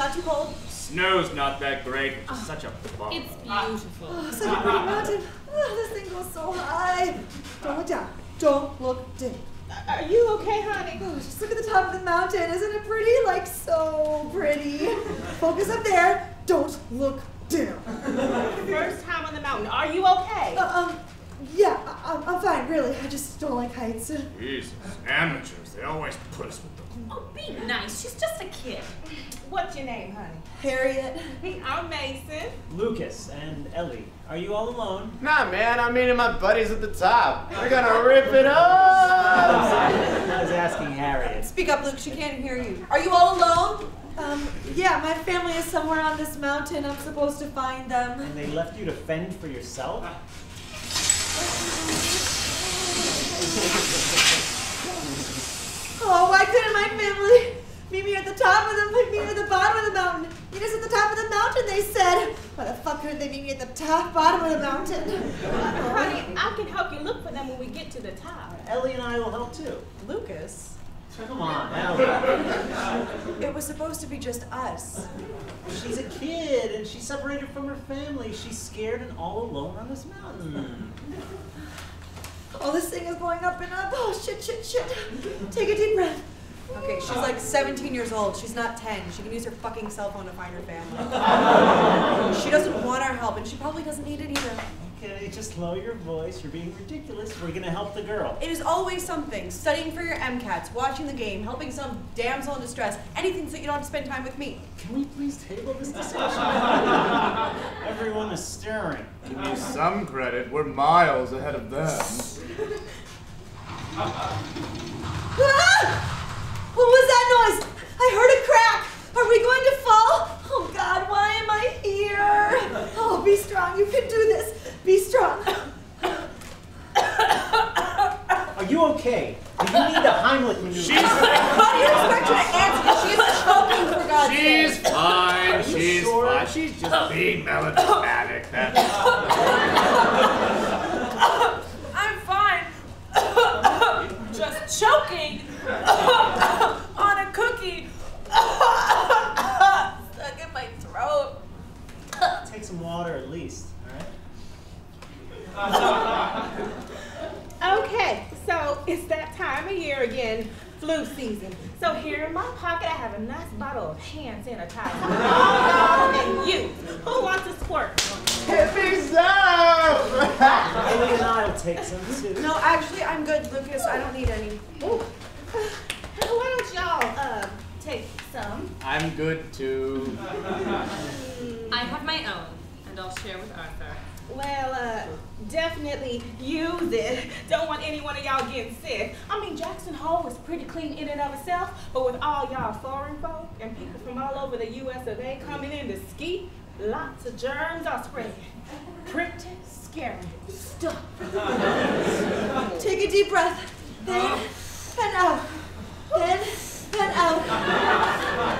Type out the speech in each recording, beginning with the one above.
Not too cold? Snow's not that great, which is such a bummer. It's beautiful. Oh, such a pretty mountain. Oh, this thing goes so high. Don't look down. Don't look down. Are you okay, honey? Oh, just look at the top of the mountain. Isn't it pretty? Like, so pretty. Focus up there. Don't look down. First time on the mountain. Are you okay? Uh, um, yeah, I, I'm- I'm fine, really. I just don't like heights. Jesus, amateurs, they always put us with them. Oh, be nice. She's just a kid. What's your name, honey? Harriet. I'm Mason. Lucas and Ellie, are you all alone? Nah, man, I'm meeting my buddies at the top. We're gonna rip it up! I was asking Harriet. Speak up, Luke. She can't hear you. Are you all alone? Um, yeah, my family is somewhere on this mountain. I'm supposed to find them. And they left you to fend for yourself? Oh, why couldn't my family meet me at the top of the meet me at the bottom of the mountain? Meet us at the top of the mountain, they said. Why the fuck couldn't they meet me at the top bottom of the mountain? Honey, I can help you look for them when we get to the top. Ellie and I will help too. Lucas, Come on, Ellie. it was supposed to be just us. She's a kid and she's separated from her family. She's scared and all alone on this mountain. Oh, this thing is going up and up. Oh, shit, shit, shit. Take a deep breath. Okay, she's like 17 years old. She's not 10. She can use her fucking cell phone to find her family. she doesn't want our help, and she probably doesn't need it either. Okay, just lower your voice. You're being ridiculous. We're gonna help the girl. It is always something. Studying for your MCATs, watching the game, helping some damsel in distress, anything so you don't have to spend time with me. Can we please table this discussion? Everyone is staring. Give me some credit, we're miles ahead of them. Ah! What was that noise? I heard a crack. Are we going to fall? Oh God, why am I here? Oh, be strong. You can do this. Be strong. Are you okay? Do you need a Heimlich maneuver? She's, How do you expect her to answer? She is choking for God's sake. she's fine, she's sure? fine. She's just being melodramatic, that's all. I'm fine. Just choking on a cookie. Stuck in my throat. Take some water at least, alright? Okay, so it's that time of year again, flu season. So here in my pocket, I have a nice bottle of hand sanitizer. Oh, and you, who wants a squirt? Hippies up! Ellie and I will take some too. No, actually, I'm good, Lucas. I don't need any. Ooh. Why don't y'all uh, take some? I'm good too. I have my own, and I'll share with Arthur. Well, uh, definitely use it. Don't want any one of y'all getting sick. I mean, Jackson Hole is pretty clean in and of itself, but with all y'all foreign folk and people from all over the U.S. of A. coming in to ski, lots of germs are spreading. Pretty scary stuff. Take a deep breath. In and out. In and out.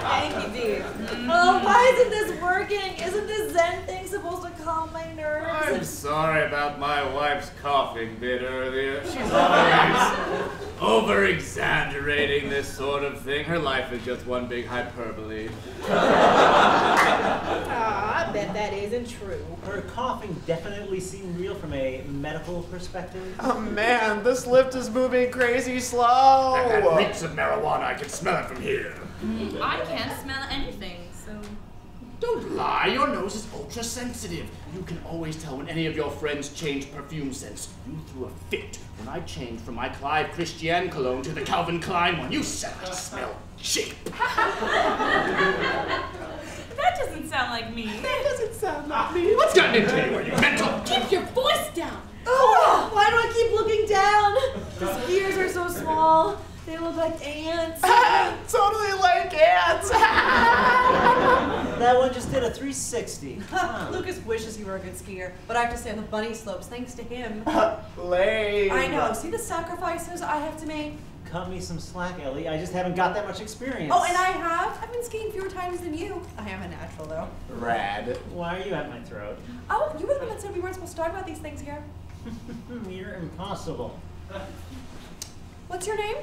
Thank you, dear. Oh, why isn't this working? Isn't this Zen thing supposed to calm my nerves. I'm sorry about my wife's coughing bit earlier. She's always over exaggerating this sort of thing. Her life is just one big hyperbole. Aw, I bet that isn't true. Her coughing definitely seemed real from a medical perspective. Oh man, this lift is moving crazy slow. That slow! reeks of marijuana. I can smell it from here. I can't smell anything, so. Don't lie. Your nose is ultra sensitive. You can always tell when any of your friends change perfume scents. You threw a fit when I changed from my Clive Christian cologne to the Calvin Klein one. You said I smell cheap. That doesn't sound like me. That doesn't sound like me. What's gotten into you? Are you mental? Keep your voice down. Oh, why do I keep looking down? His ears are so small. They look like ants. totally like ants! That one just did a 360. Lucas wishes he were a good skier, but I have to stay on the bunny slopes thanks to him. Lame. I know. See the sacrifices I have to make? Cut me some slack, Ellie. I just haven't got that much experience. Oh, and I have. I've been skiing fewer times than you. I am a natural, though. Rad. Why are you at my throat? Oh, you were the one that said we weren't supposed to talk about these things here. You're impossible. What's your name?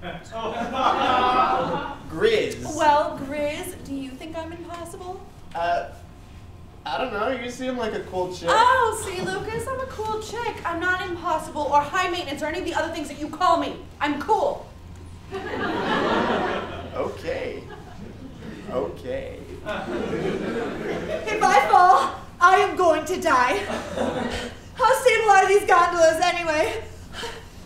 Grizz. Well, Grizz, do you think I'm impossible? Uh, I don't know. You seem like a cool chick. Oh, see, Lucas, I'm a cool chick. I'm not impossible or high maintenance or any of the other things that you call me. I'm cool. Okay. Okay. If I fall, I am going to die. How stable are these gondolas anyway?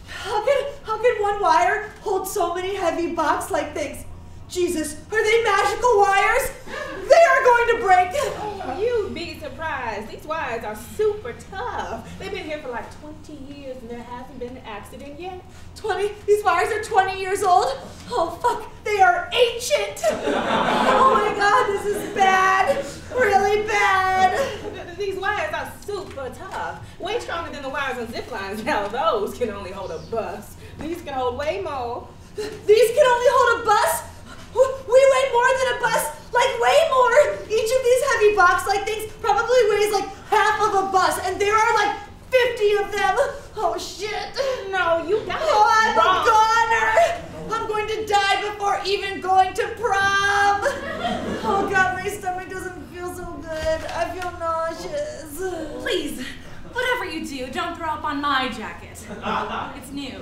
How can how can one wire hold so many heavy box-like things? Jesus, are they magical wires? They are going to break. Oh, you'd be surprised. These wires are super tough. They've been here for like 20 years and there hasn't been an accident yet. 20, these wires are 20 years old. Oh fuck, they are ancient. Oh my god, this is bad. Really bad. Th- th- These wires are super tough. Way stronger than the wires on zip lines. Now those can only hold a bus. These can hold way more. These can only hold a bus? We weigh more than a bus, like way more. Each of these heavy box-like things probably weighs like half of a bus, and there are like 50 of them. Oh shit. No, you got it Oh, I'm wrong. a goner. I'm going to die before even going to prom. Oh god, my stomach doesn't feel so good. I feel nauseous. Please, whatever you do, don't throw up on my jacket. It's new.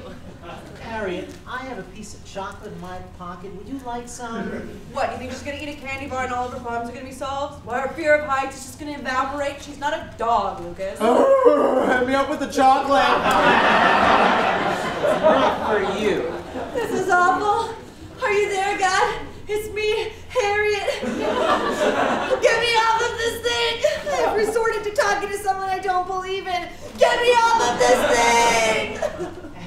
Harriet, I have a piece of chocolate in my pocket. Would you like some? What, you think she's gonna eat a candy bar and all of her problems are gonna be solved? Why her fear of heights is just gonna evaporate? She's not a dog, Lucas. Oh, hit me up with the chocolate. Not for you. This is awful. Are you there, God? It's me, Harriet. Get me off of this thing. I have resorted to talking to someone I don't believe in. Get me off of this thing.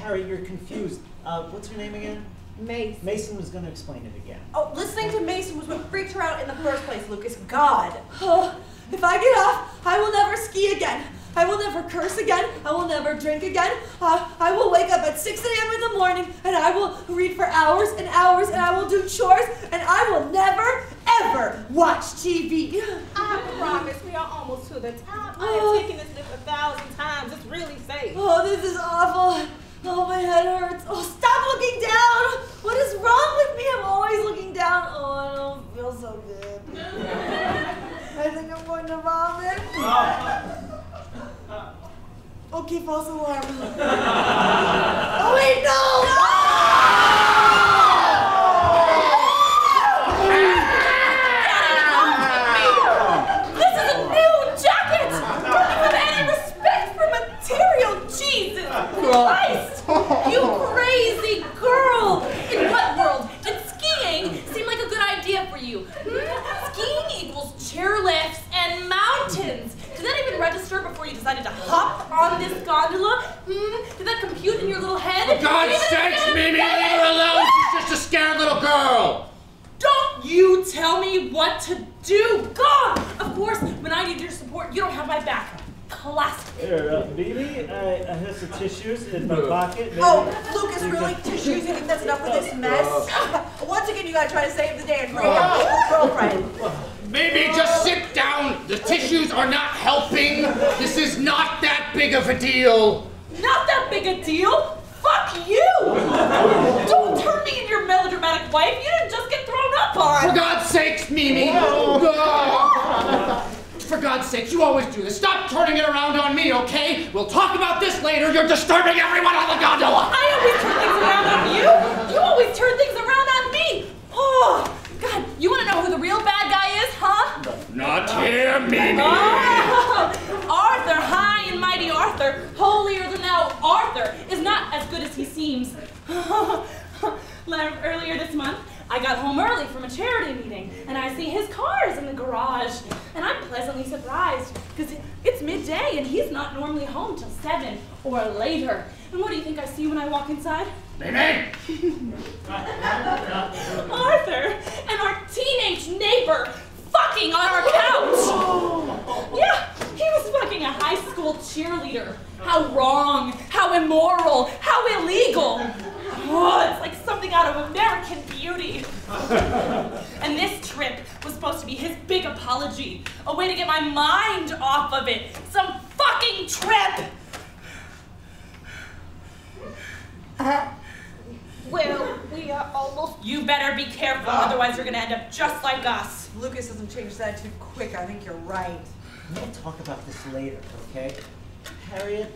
Harry, you're confused. Uh, what's your name again? Mace. Mason was going to explain it again. Oh, listening to Mason was what freaked her out in the first place, Lucas. God. Oh, if I get off, I will never ski again. I will never curse again. I will never drink again. Uh, I will wake up at 6 a.m. in the morning and I will read for hours and hours and I will do chores and I will never, ever watch TV. I promise we are almost to the top. I Oh. have taken this lift a thousand times. It's really safe. Oh, this is awful. Oh, my head hurts. Oh, stop looking down. What is wrong with me? I'm always looking down. Oh, I don't feel so good. I think I'm going to vomit. Okay, false alarm. Oh, wait, no! This is a new jacket! Don't you have any respect for material? Jesus Christ! You crazy girl! In what world did skiing seem like a good idea for you? Hmm? Skiing equals chairlifts and mountains. Did that even register before you decided to hop on this gondola? Hmm? Did that compute in your little head? For God's Did sakes, Mimi, leave her alone. She's just a scared little girl. Don't you tell me what to do! God! Of course, when I need your support, you don't have my back. Classic. Here, uh, Mimi, I, I have some tissues in my pocket. Maybe Oh, Lucas, really? Tissues? You think that's enough for this mess? Once again, you gotta try to save the day and bring your girlfriend. Maybe just sit down. The tissues are not helping. This is not that big of a deal. Not that big a deal. Fuck you! Don't turn me into your melodramatic wife. You didn't just get thrown up on. For. God's sakes, Mimi. For God's sakes, you always do this. Stop turning it around on me, okay? We'll talk about this later. You're disturbing everyone on the gondola. I always turn things around on you. You always turn things around on me. Oh, God, you want to know who the real bad guy is, huh? Not here, Mimi. Oh, Arthur, high and mighty Arthur, holier than thou Arthur, is not as good as he seems. Earlier this month, I got home early from a charity meeting, and I see his cars in the garage, and I'm pleasantly surprised because it's midday and he's not normally home till seven or later. And what do you think I see when I walk inside? Mimi! Arthur and our teenage neighbor fucking on our couch. Yeah, he was fucking a high school cheerleader. How wrong, how immoral, how illegal. Oh, it's like something out of American Beauty. and this trip was supposed to be his big apology, a way to get my mind off of it. Some fucking trip. Uh, well, we are almost You better be careful, ah. otherwise you're gonna end up just like us. Lucas doesn't change that too quick. I think you're right. We'll talk about this later, okay? Harriet,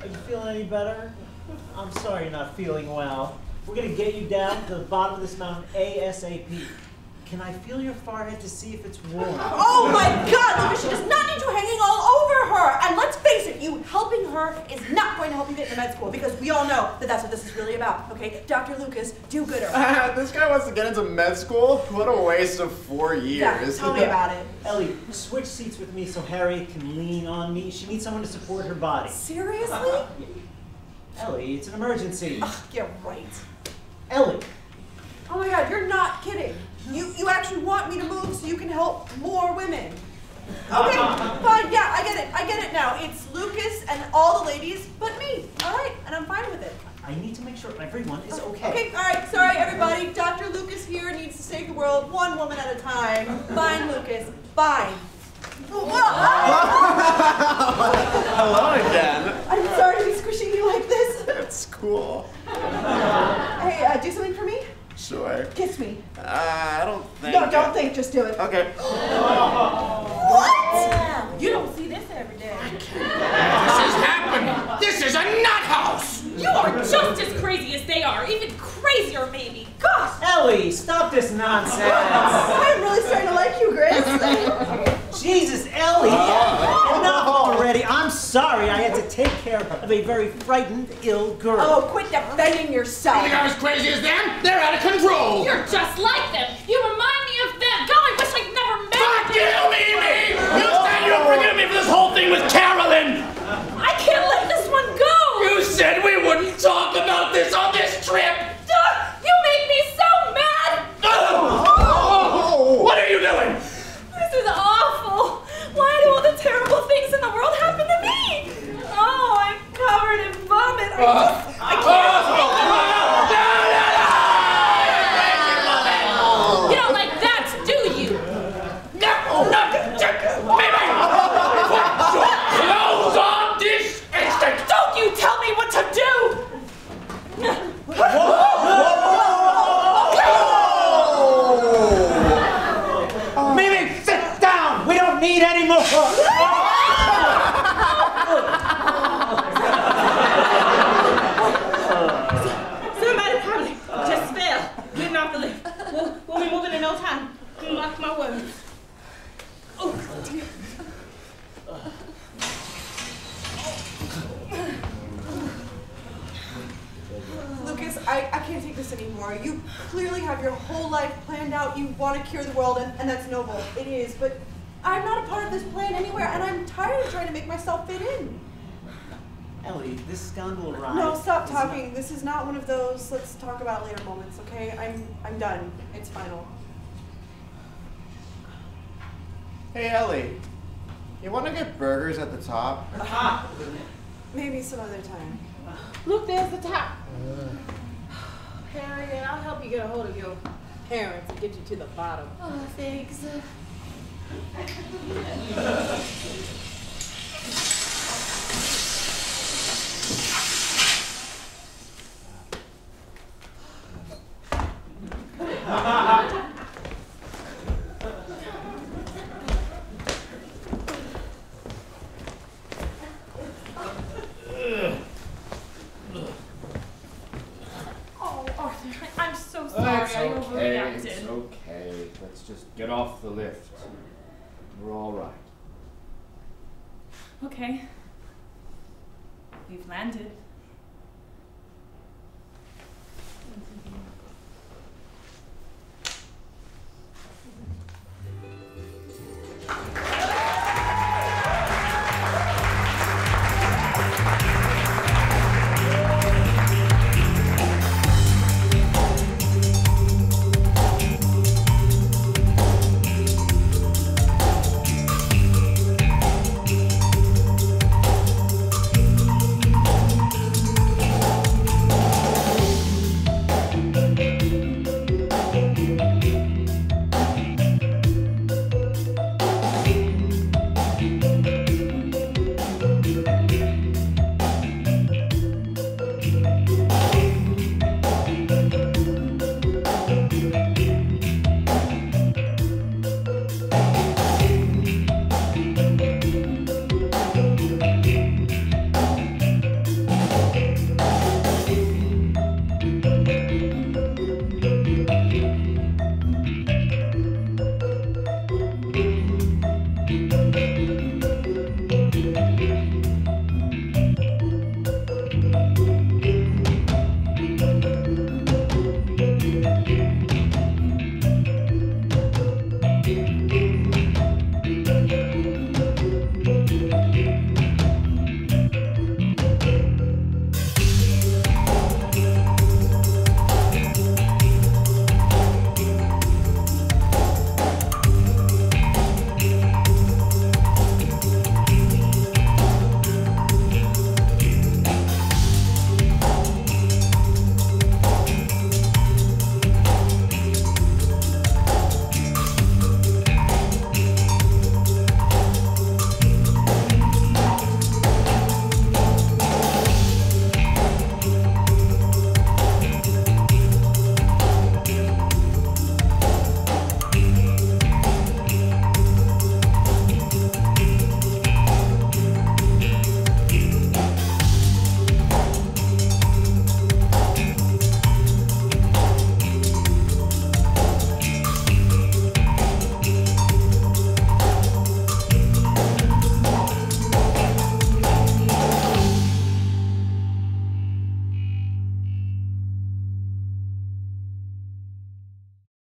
are you feeling any better? I'm sorry you're not feeling well. We're gonna get you down to the bottom of this mountain ASAP. Can I feel your forehead to see if it's warm? Oh my god, Lucas, she does not need you hanging all over her. And let's face it, you helping her is not going to help you get into med school because we all know that that's what this is really about, okay? Dr. Lucas, do gooder. this guy wants to get into med school? What a waste of four years. Yeah, years. tell me about it. Ellie, switch seats with me so Harriet can lean on me. She needs someone to support her body. Seriously? Ellie, it's an emergency. Ugh, yeah, right. Ellie, Oh my god, you're not kidding. You you actually want me to move so you can help more women. Okay, fine, yeah, I get it. I get it now. It's Lucas and all the ladies but me. All right, and I'm fine with it. I need to make sure everyone is okay. Okay, all right, sorry everybody. Dr. Lucas here needs to save the world one woman at a time. Fine, Lucas. Fine. Hello again. I'm sorry to be squishing you like this. That's cool. Hey, uh, do something for me? Sure. Kiss me. Uh, I don't think. No, don't think, just do it. Okay. What? You don't see this every day. This is happening. This is a nut house. You are just as crazy as they are, even crazier maybe. Gosh! Ellie, stop this nonsense. I'm really starting to like you, Grace. Jesus, Ellie! Enough already. I'm sorry I had to take care of a very frightened, ill girl. Oh, quit defending yourself. You think I'm as crazy as them? They're out of control. You're just like them. You remind me of them. God, I wish I'd never met Fuck them. you, Mimi! You said you'd forgive me for this whole thing with Carolyn. I can't let this one go. You said we wouldn't talk about this on this trip. Duh, you make me so mad. Oh! What are you doing? This is awful. Why do all the terrible things in the world happen to me? Oh, I'm covered in vomit. I just, I can't. You don't like that, do you? No, no, Mimi! Put your clothes on this instant! Don't you tell me what to do. Mimi, sit down! We don't need any more! Somebody probably just fell getting off the lift. We'll, we'll be moving in no time. Mark my words. Lucas, I, I can't take this anymore. You clearly have your whole life planned out. You want to cure the world, and, and that's noble. It is, but I'm not a part of this plan anywhere, and I'm tired of trying to make myself fit in. Ellie, this gondola ride. No, stop is not- talking. This is not one of those let's talk about later moments, okay? I'm I'm done. It's final. Hey, Ellie. You want to get burgers at the top? Maybe some other time. Look, there's the top. Uh. Harriet, I'll help you get a hold of your parents and get you to the bottom. Oh, thanks. Oh, Arthur, I'm so sorry. It's I okay, overreacted. it's okay. Let's just get off the lift. We're all right. Okay. We've landed.